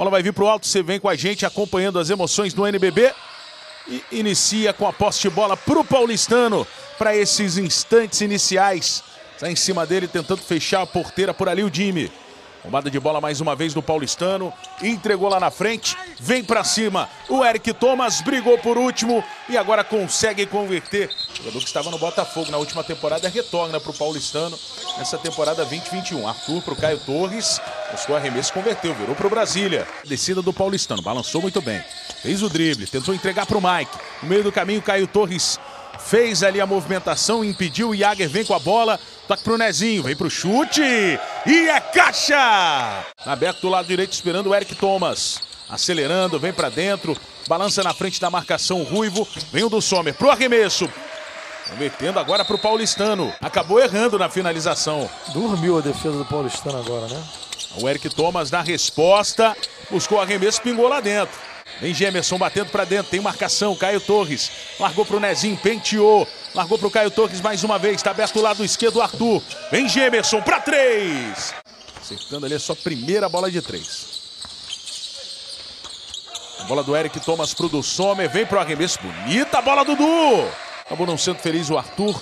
Bola vai vir pro alto, você vem com a gente acompanhando as emoções do NBB. E inicia com a posse de bola pro paulistano para esses instantes iniciais. Está em cima dele tentando fechar a porteira por ali o Jimmy. Roubada de bola mais uma vez do paulistano. Entregou lá na frente. Vem para cima. O Eric Thomas brigou por último e agora consegue converter. O jogador que estava no Botafogo na última temporada retorna para o paulistano nessa temporada 2021. Arthur para o Caio Torres. Buscou arremesso converteu. Virou para o Brasília. Descida do paulistano. Balançou muito bem. Fez o drible. Tentou entregar para o Mike. No meio do caminho, Caio Torres fez ali a movimentação, impediu, o Jager vem com a bola, toque pro Nezinho, vem pro chute e é caixa! Aberto do lado direito esperando o Eric Thomas, acelerando, vem para dentro, balança na frente da marcação Ruivo, vem o do Sommer pro arremesso, Convertendo agora para o Paulistano. Acabou errando na finalização. Dormiu a defesa do Paulistano agora, né? O Eric Thomas na resposta. Buscou o arremesso, pingou lá dentro. Vem Gemerson batendo para dentro, tem marcação, Caio Torres. Largou pro Nezinho, penteou. Largou pro Caio Torres mais uma vez, está aberto o lado esquerdo, Arthur. Vem Gemerson para três. Acertando ali a sua primeira bola de três. A bola do Eric Thomas pro do Sommer, vem pro arremesso, bonita a bola do Du. Acabou não sendo feliz o Arthur.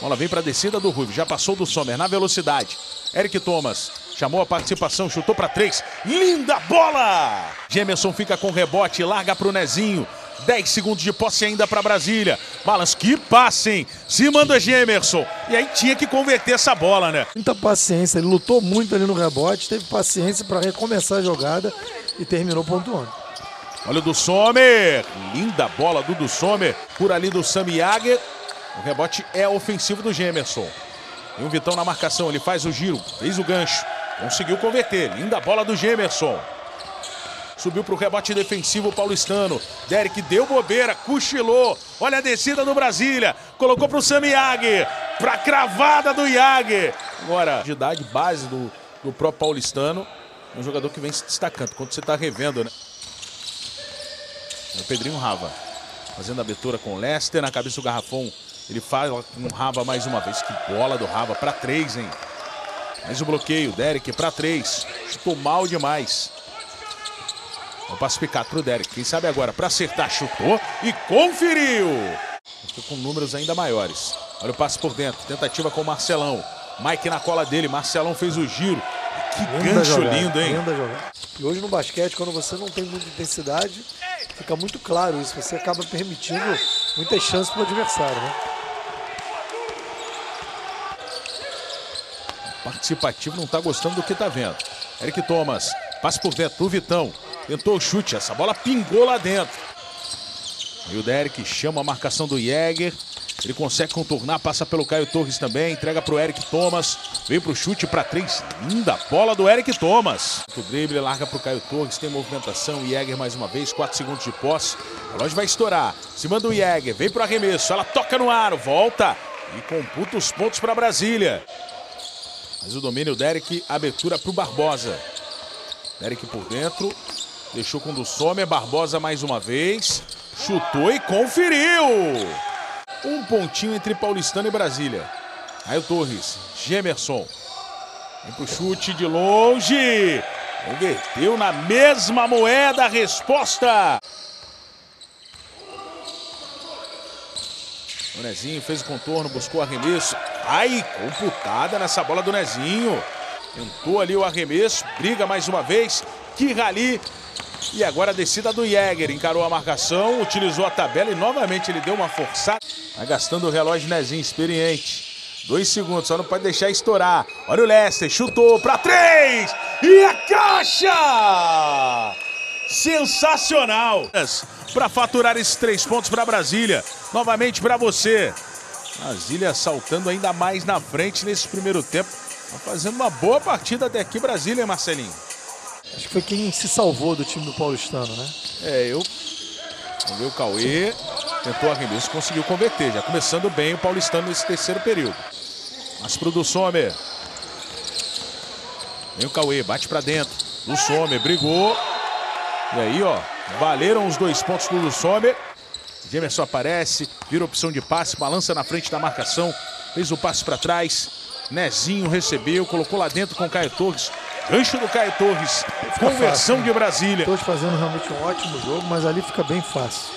Bola vem para a descida do Ruivo, já passou do Sommer na velocidade. Eric Thomas chamou a participação, chutou para três. Linda bola! Gemerson fica com rebote, larga para o Nezinho. 10 segundos de posse ainda para Brasília. Balans, que passem! Se manda Gemerson. E aí tinha que converter essa bola, né? Muita paciência, ele lutou muito ali no rebote, teve paciência para recomeçar a jogada e terminou pontuando. Olha o do Sommer. Linda bola do do Sommer. Por ali do Sami Jager. O rebote é ofensivo do Gemerson. Tem o Vitão na marcação, ele faz o giro, fez o gancho, conseguiu converter. Linda bola do Gemerson. Subiu para o rebote defensivo paulistano. Derek deu bobeira, cochilou. Olha a descida do Brasília. Colocou para o Sami Yager. Para cravada do Yager. Agora, de idade base do, do próprio paulistano. Um jogador que vem se destacando. Quando você está revendo, né? É o Pedrinho Rava. Fazendo a abertura com o Lester. Na cabeça do garrafão ele fala com o Rava mais uma vez. Que bola do Rava para três, hein? Mais o bloqueio. Derek para três. Chutou mal demais. Vamos pacificar pro Derek. Quem sabe agora para acertar. Chutou e conferiu. Ficou com números ainda maiores. Olha o passe por dentro. Tentativa com o Marcelão. Mike na cola dele. Marcelão fez o giro. Que linda gancho lindo, hein? E hoje no basquete, quando você não tem muita intensidade, fica muito claro isso. Você acaba permitindo muitas chances para o adversário, né? Participativo não está gostando do que está vendo. Eric Thomas, passe por pro Vitão. Tentou o chute, essa bola pingou lá dentro. E o Derek chama a marcação do Jäger. Ele consegue contornar, passa pelo Caio Torres também, entrega para o Eric Thomas. Veio para o chute para três. Linda bola do Eric Thomas. O drible larga para o Caio Torres, tem movimentação. Jäger mais uma vez, 4 segundos de posse. A loja vai estourar. Se manda o Jäger, vem para o arremesso. Ela toca no aro, volta e computa os pontos para Brasília. Mas o domínio Derek, abertura para o Barbosa. Derek por dentro, deixou com o do Sommer. Barbosa mais uma vez, chutou e conferiu. Um pontinho entre Paulistano e Brasília. Aí o Torres, Gemerson. Vem pro chute de longe. Converteu na mesma moeda a resposta. Nezinho fez o contorno, buscou arremesso. Ai, computada nessa bola do Nezinho. Tentou ali o arremesso, briga mais uma vez. Que rali e agora a descida do Jäger. Encarou a marcação, utilizou a tabela e novamente ele deu uma forçada. Vai gastando o relógio Nezinho, experiente. Dois segundos, só não pode deixar estourar. Olha o Lester, chutou para três! E a caixa! Sensacional! Para faturar esses três pontos para Brasília. Novamente para você. Brasília saltando ainda mais na frente nesse primeiro tempo. Tá fazendo uma boa partida até aqui, Brasília, Marcelinho. Acho que foi quem se salvou do time do Paulistano, né? É, eu. Vamos ver o Cauê. Tentou arremesso, conseguiu converter. Já começando bem o Paulistano nesse terceiro período. Mas pro do Sommer. Vem o Cauê, bate para dentro. Do Sommer, brigou. E aí, ó, valeram os dois pontos do Sommer. Gemerson aparece, vira opção de passe, balança na frente da marcação. Fez o passe para trás. Nezinho recebeu, colocou lá dentro com o Caio Torres. Gancho do Caio Torres. Conversão fácil, né? de Brasília. Todos fazendo realmente um ótimo jogo, mas ali fica bem fácil.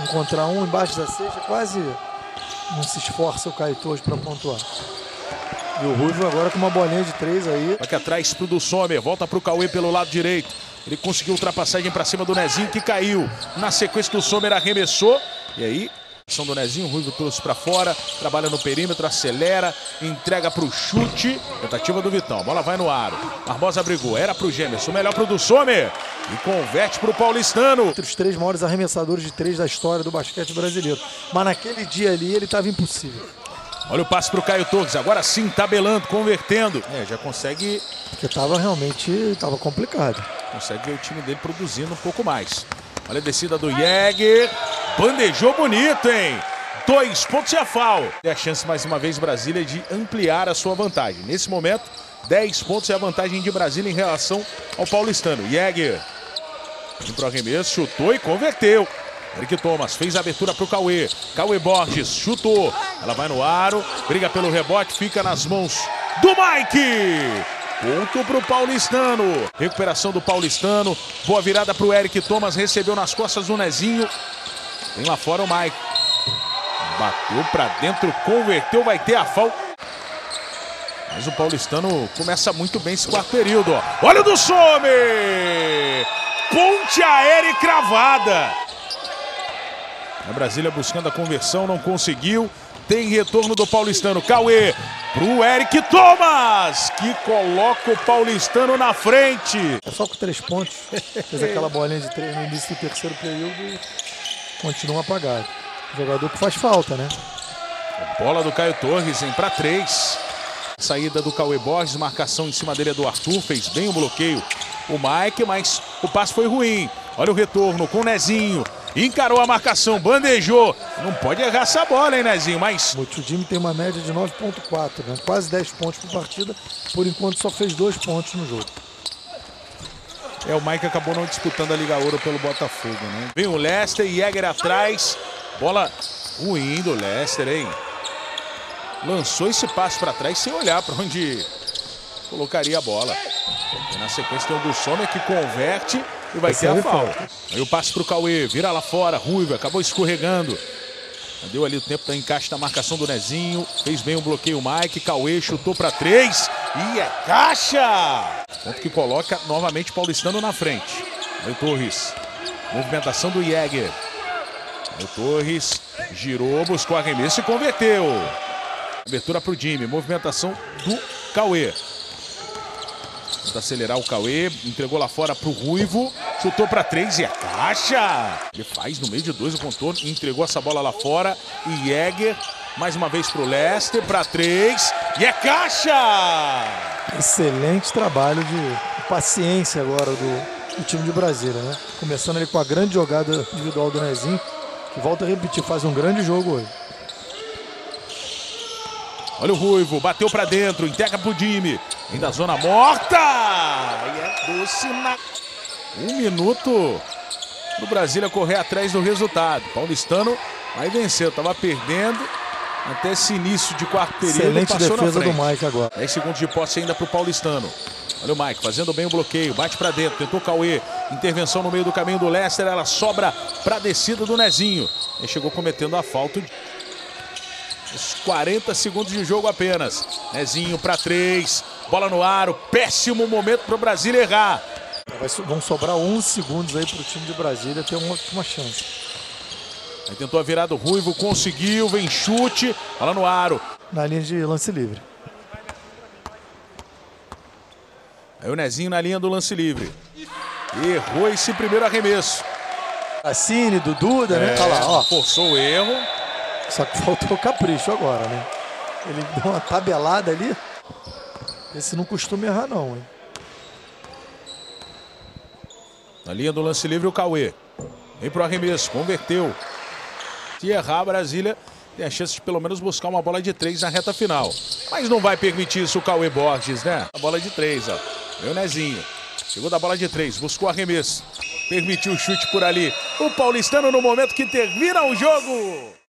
Encontrar um embaixo da cesta quase não se esforça o Caio Torres para pontuar. E o Ruivo agora com uma bolinha de três aí. Aqui atrás pro Sommer, volta pro Cauê pelo lado direito. Ele conseguiu ultrapassagem para cima do Nezinho que caiu. Na sequência do Sommer arremessou. E aí, ação do Nezinho, o Ruivo trouxe para fora, trabalha no perímetro, acelera, entrega pro chute. Tentativa do Vitão, bola vai no aro. Barbosa brigou, era pro Gemerson, melhor pro do Sommer. E converte pro Paulistano. Entre os três maiores arremessadores de três da história do basquete brasileiro. Mas naquele dia ali ele estava impossível. Olha o passe pro Caio Torres, agora sim tabelando, convertendo. É, já consegue, Porque estava realmente estava complicado. Consegue ver o time dele produzindo um pouco mais. Olha a descida do Jäger. Bandejou bonito, hein? Dois pontos e a fal. E a chance, mais uma vez, Brasília de ampliar a sua vantagem. Nesse momento, 10 pontos é a vantagem de Brasília em relação ao paulistano. Jäger. Vem pro arremesso, chutou e converteu. Eric Thomas fez a abertura pro Cauê. Cauê Borges chutou. Ela vai no aro, briga pelo rebote, fica nas mãos do Mike. Ponto pro Paulistano. Recuperação do Paulistano. Boa virada pro Eric Thomas. Recebeu nas costas do Nezinho. Vem lá fora o Mike. Bateu pra dentro, converteu, vai ter a falta. Mas o Paulistano começa muito bem esse quarto período. Olha o do Some! Ponte aérea e cravada. A Brasília buscando a conversão, não conseguiu. Tem retorno do Paulistano. Cauê pro Eric Thomas, que coloca o Paulistano na frente. É só com três pontos. Fez aquela bolinha de três no início do terceiro período e continua apagado. Jogador que faz falta, né? Bola do Caio Torres, vem para três. Saída do Cauê Borges, marcação em cima dele é do Arthur, fez bem o bloqueio. O Mike, mas o passe foi ruim. Olha o retorno com o Nezinho. Encarou a marcação, bandejou. Não pode errar essa bola, hein, Nezinho? Mas O time tem uma média de 9.4, né? Quase 10 pontos por partida. Por enquanto só fez dois pontos no jogo. é o Mike acabou não disputando a Liga Ouro pelo Botafogo, né? Vem o Lester, Jäger atrás. Bola ruim do Lester, hein? Lançou esse passe para trás sem olhar para onde colocaria a bola. E na sequência tem o do Sommer que converte e vai Esse ter a falta. falta. Aí o passe pro Cauê, vira lá fora, Ruiva, acabou escorregando. Deu ali o tempo da encaixe da marcação do Nezinho. Fez bem o bloqueio o Mike. Cauê chutou para três. E é caixa! Ponto que coloca novamente Paulistano na frente. Aí o Torres. Movimentação do Jäger. Aí o Torres girou, buscou arremesso e converteu. Abertura para o Jimmy. Movimentação do Cauê. Tenta acelerar o Cauê. Entregou lá fora para o Ruivo. Chutou para três e é caixa. Ele faz no meio de dois o contorno. Entregou essa bola lá fora. E Jäger. Mais uma vez para o Lester. Para três. E é caixa! Excelente trabalho de paciência agora do, do time de Brasília, né? Começando ali com a grande jogada individual do Nezinho, que volta a repetir, faz um grande jogo hoje. Olha o Ruivo, bateu pra dentro, entrega pro Jimmy. Vem da zona morta! E é doce na... Um minuto pro Brasília correr atrás do resultado. Paulistano vai vencer, tava perdendo até esse início de quarto período. Excelente passou na defesa do frente. Mike agora. 10 segundos de posse ainda pro Paulistano. Olha o Mike fazendo bem o bloqueio, bate pra dentro, tentou Cauê. Intervenção no meio do caminho do Lester, ela sobra pra descida do Nezinho. Ele chegou cometendo a falta. Os 40 segundos de jogo apenas. Nezinho pra três, bola no aro, péssimo momento pro Brasil errar. Vai so- vão sobrar 11 segundos aí para o time de Brasília ter uma última chance. Aí tentou a virada do Ruivo, conseguiu, vem chute, bola no aro. Na linha de lance livre. Aí o Nezinho na linha do lance livre. Errou esse primeiro arremesso. Assine, do Duda, né? É, Olha lá, ó. Forçou o erro. Só que faltou capricho agora, né? Ele deu uma tabelada ali. Esse não costuma errar, não, hein? Na linha do lance livre, o Cauê. Vem pro arremesso, converteu. Se errar, a Brasília tem a chance de pelo menos buscar uma bola de três na reta final. Mas não vai permitir isso o Cauê Borges, né? A bola de três, ó. Meu Nezinho. Chegou da bola de três, buscou arremesso. Permitiu o chute por ali. O paulistano no momento que termina o jogo.